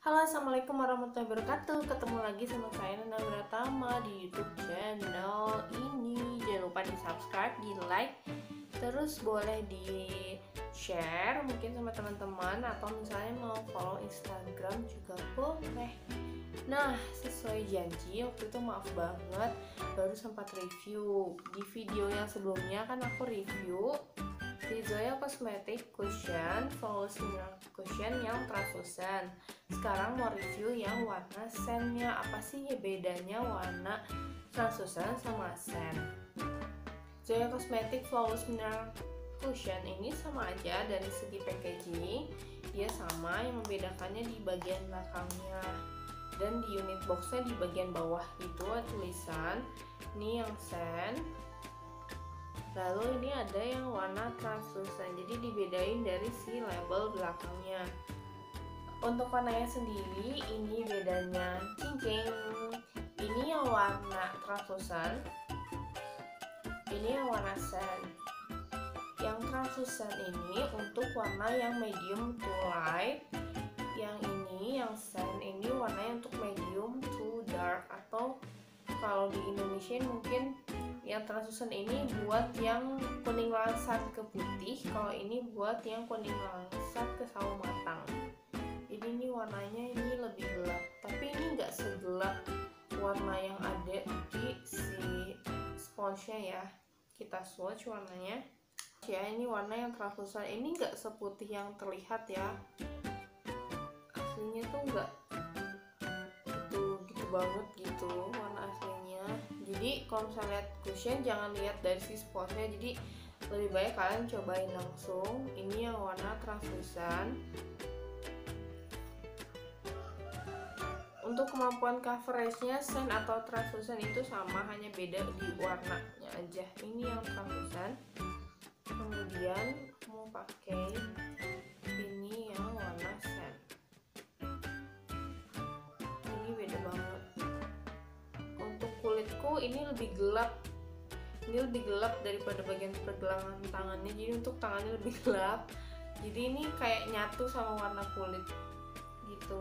Halo assalamualaikum warahmatullahi wabarakatuh. Ketemu lagi sama saya Nana Pratama di youtube channel ini. Jangan lupa di subscribe, di like Terus boleh di share mungkin sama teman-teman Atau misalnya mau follow instagram juga boleh. Nah sesuai janji waktu itu maaf banget Baru sempat review. Di video yang sebelumnya kan aku review di Zoya Cosmetic Cushion Mineral Cushion yang translucent. Sekarang mau review yang warna sandnya apa sih? Ya bedanya warna translucent sama sand Zoya Cosmetic Flawless Cushion ini sama aja dari segi packaging. Dia sama yang membedakannya di bagian belakangnya. Dan di unit boxnya di bagian bawah itu ada tulisan ini yang sand lalu ini ada yang warna translucent jadi dibedain dari si label belakangnya. Untuk warnanya sendiri ini bedanya cincin. Ini yang warna translucent. Ini yang warna sand. Yang translucent ini untuk warna yang medium to light. Yang ini yang sand ini warnanya untuk medium to dark. Atau kalau di Indonesia mungkin yang translucent ini buat yang kuning langsat ke putih kalau ini buat yang kuning langsat ke sawo matang. Jadi ini warnanya ini lebih gelap. Tapi ini enggak segelap warna yang ada di si sponsnya ya. Kita swatch warnanya. Ya ini warna yang translucent. Ini enggak seputih yang terlihat ya. Aslinya tuh enggak gitu gitu banget gitu warna aslinya jadi kalau misalnya lihat cushion jangan lihat dari si spotnya jadi lebih baik kalian cobain langsung. Ini yang warna translucent. Untuk kemampuan coveragenya sand atau translucent itu sama hanya beda di warnanya aja. Ini yang translucent. Kemudian mau pakai ini kulitku ini lebih gelap. Ini lebih gelap daripada bagian pergelangan tangannya. Jadi untuk tangannya lebih gelap. Jadi ini kayak nyatu sama warna kulit. Gitu.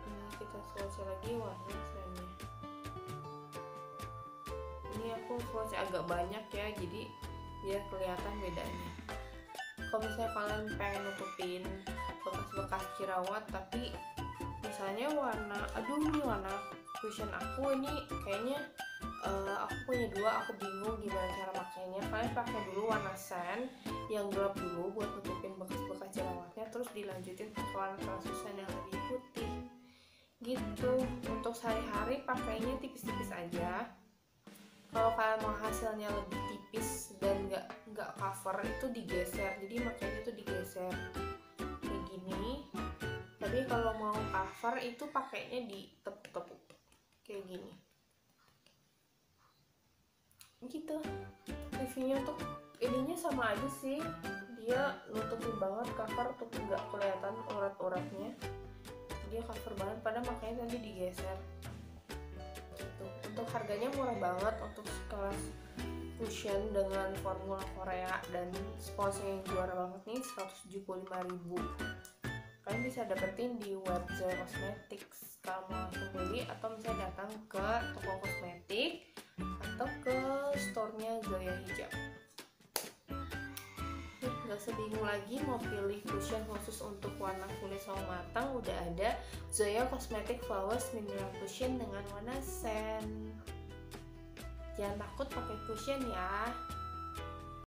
Ini kita swatch lagi warna sandnya ini aku swatch agak banyak ya jadi biar kelihatan bedanya. Kalau misalnya kalian pengen nutupin bekas-bekas jerawat tapi misalnya warna aduh ini warna cushion aku ini kayaknya uh, aku punya dua aku bingung gimana cara makainya. Kalian pakai dulu warna sand yang gelap dulu buat nutupin bekas-bekas jerawatnya terus dilanjutin pakai warna translucent yang lebih putih. Gitu. Untuk sehari-hari pakainya tipis-tipis aja. Kalau kalian mau hasilnya lebih tipis dan nggak nggak cover itu digeser. Jadi makanya itu digeser. Kayak gini tapi kalau mau cover itu pakainya di tepuk-tepuk. Kayak gini. Gitu. Reviewnya untuk ininya sama aja sih. Dia nutupin banget cover untuk nggak kelihatan urat-uratnya. Dia cover banget pada makanya tadi digeser. Gitu. Untuk harganya murah banget untuk kelas cushion dengan formula Korea dan sponsor yang juara banget nih 175.000 kalian bisa dapetin di web Zoya Cosmetics. Kalau mau langsung beli atau misalnya datang ke toko kosmetik atau ke store-nya Zoya Hijab. Nggak sebingung lagi mau pilih cushion khusus untuk warna kulit sawo matang udah ada Zoya Cosmetic Flowers Mineral Cushion dengan warna sand jangan takut pakai cushion ya